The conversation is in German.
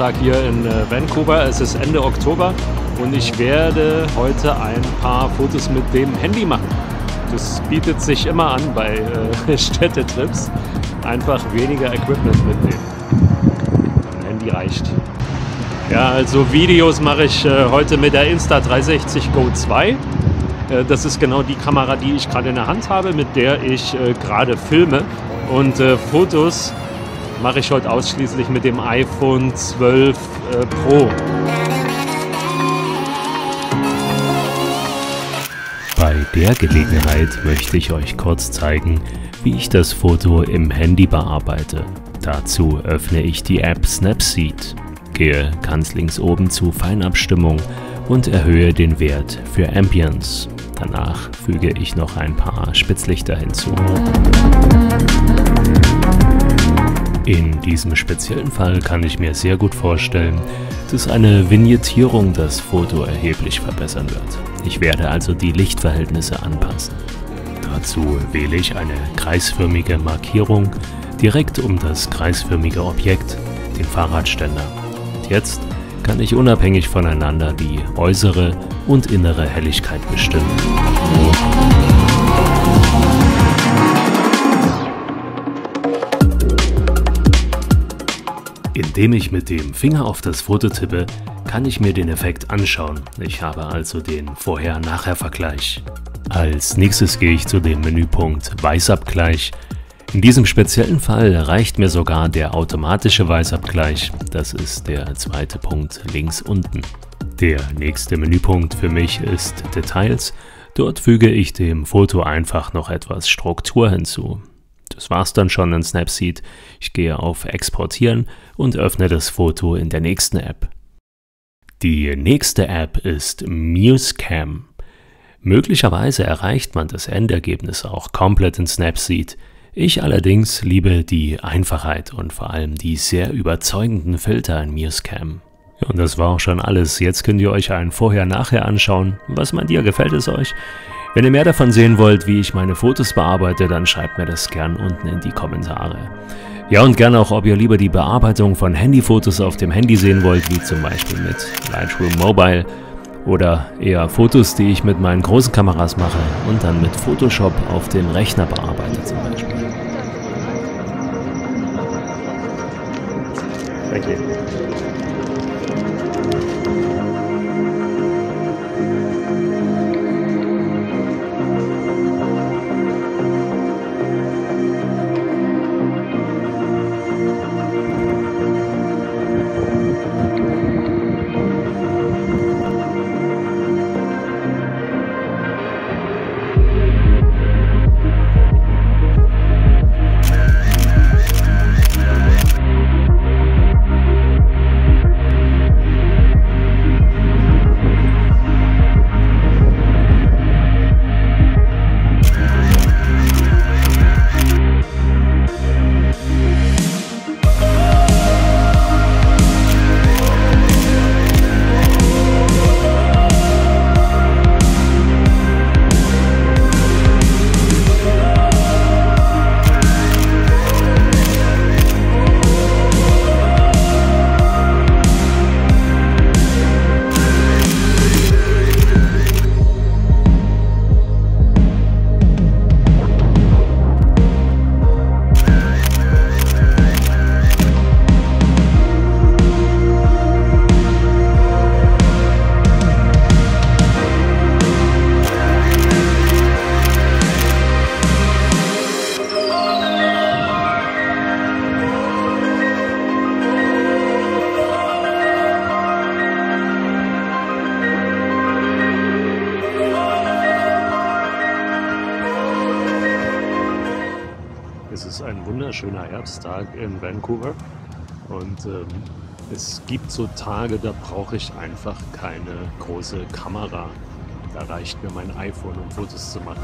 Jahrestag hier in äh, Vancouver. Es ist Ende Oktober und ich werde heute ein paar Fotos mit dem Handy machen. Das bietet sich immer an bei äh, Städtetrips. Einfach weniger Equipment mitnehmen. Ein Handy reicht. Ja, also Videos mache ich äh, heute mit der Insta360 Go 2. Äh, das ist genau die Kamera, die ich gerade in der Hand habe, mit der ich äh, gerade filme. Und äh, Fotos mache ich heute ausschließlich mit dem iPhone 12 äh, Pro. Bei der Gelegenheit möchte ich euch kurz zeigen, wie ich das Foto im Handy bearbeite. Dazu öffne ich die App Snapseed, gehe ganz links oben zu Feinabstimmung und erhöhe den Wert für Ambience. Danach füge ich noch ein paar Spitzlichter hinzu. In diesem speziellen Fall kann ich mir sehr gut vorstellen, dass eine Vignettierung das Foto erheblich verbessern wird. Ich werde also die Lichtverhältnisse anpassen. Dazu wähle ich eine kreisförmige Markierung direkt um das kreisförmige Objekt, den Fahrradständer. Und jetzt kann ich unabhängig voneinander die äußere und innere Helligkeit bestimmen. Indem ich mit dem Finger auf das Foto tippe, kann ich mir den Effekt anschauen. Ich habe also den Vorher-Nachher-Vergleich. Als nächstes gehe ich zu dem Menüpunkt Weißabgleich. In diesem speziellen Fall reicht mir sogar der automatische Weißabgleich. Das ist der zweite Punkt links unten. Der nächste Menüpunkt für mich ist Details. Dort füge ich dem Foto einfach noch etwas Struktur hinzu. Das war's dann schon in Snapseed. Ich gehe auf Exportieren und öffne das Foto in der nächsten App. Die nächste App ist MuseCam. Möglicherweise erreicht man das Endergebnis auch komplett in Snapseed. Ich allerdings liebe die Einfachheit und vor allem die sehr überzeugenden Filter in MuseCam. Und das war auch schon alles. Jetzt könnt ihr euch ein Vorher-Nachher anschauen. Was meint ihr? Gefällt es euch? Wenn ihr mehr davon sehen wollt, wie ich meine Fotos bearbeite, dann schreibt mir das gern unten in die Kommentare. Ja, und gerne auch, ob ihr lieber die Bearbeitung von Handyfotos auf dem Handy sehen wollt, wie zum Beispiel mit Lightroom Mobile oder eher Fotos, die ich mit meinen großen Kameras mache und dann mit Photoshop auf den Rechner bearbeite zum Beispiel. Thank you. Wunderschöner Herbsttag in Vancouver und ähm, es gibt so Tage, da brauche ich einfach keine große Kamera. Da reicht mir mein iPhone, um Fotos zu machen.